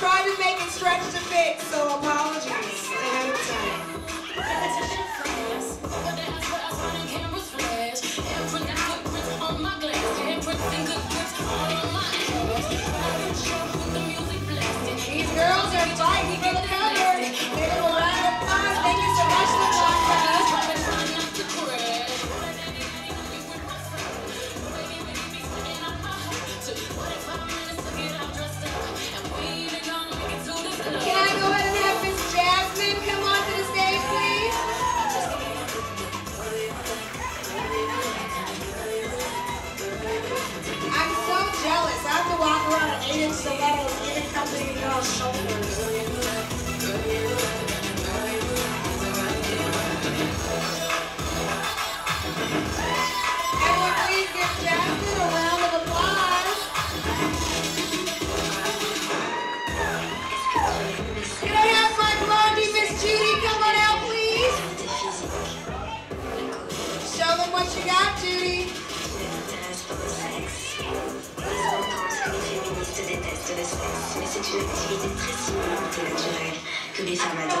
tried to make it stretch to fit, so apologies ahead of time. These girls are fighting. de l'espèce, mais c'est une activité très stimulante et naturelle que les femmes adorent.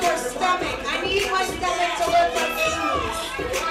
to her stomach. I need my stomach to look like food.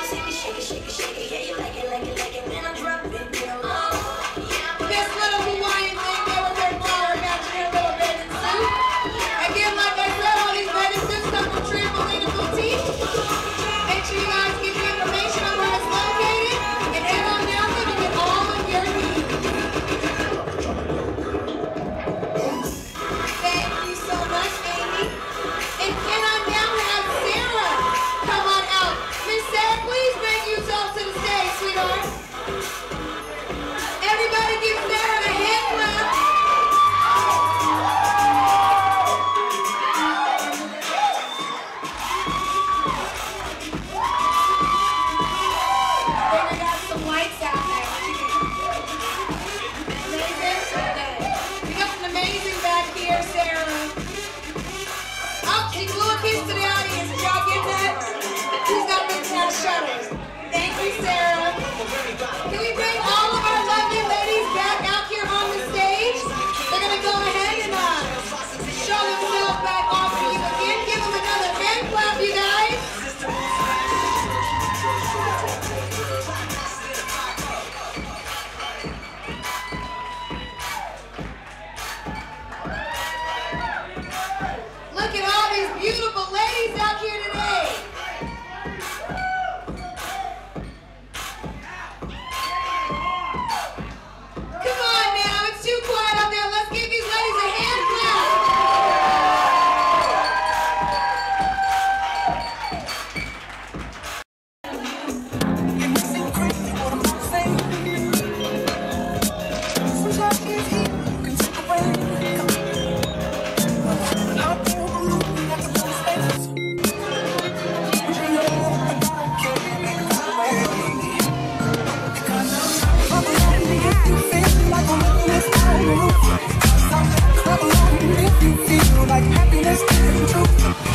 Happiness the truth. Because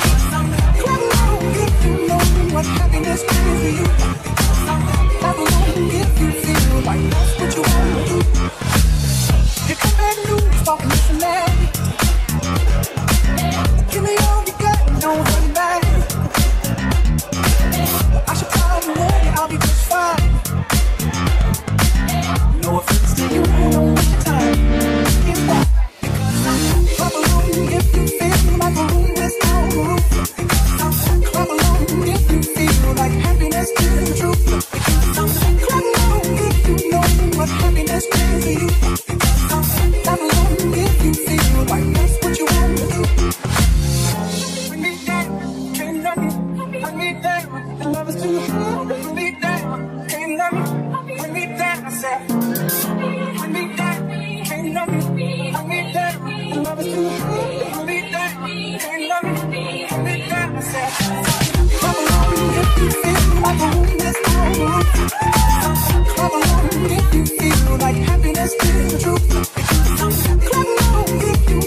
Clap along if you